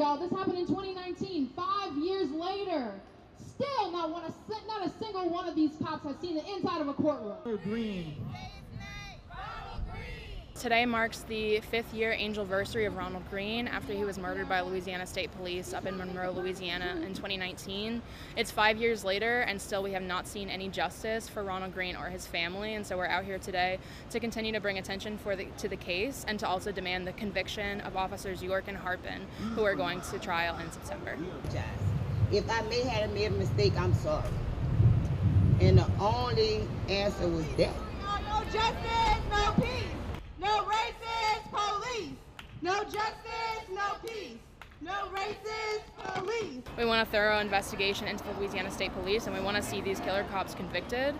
y'all. This happened in 2019. Five years later, still not one, not a single one of these cops has seen the inside of a courtroom. Greene. Today marks the fifth year anniversary of Ronald Greene after he was murdered by Louisiana State Police up in Monroe, Louisiana in 2019. It's five years later, and still we have not seen any justice for Ronald Greene or his family, and so we're out here today to continue to bring attention for the, to the case and to also demand the conviction of officers York and Harpen, who are going to trial in September. If I may have made a mistake, I'm sorry. And the only answer was death. No, no justice, no peace. No racist police. No justice, no peace. No racist police. We want a thorough investigation into the Louisiana State Police and we want to see these killer cops convicted.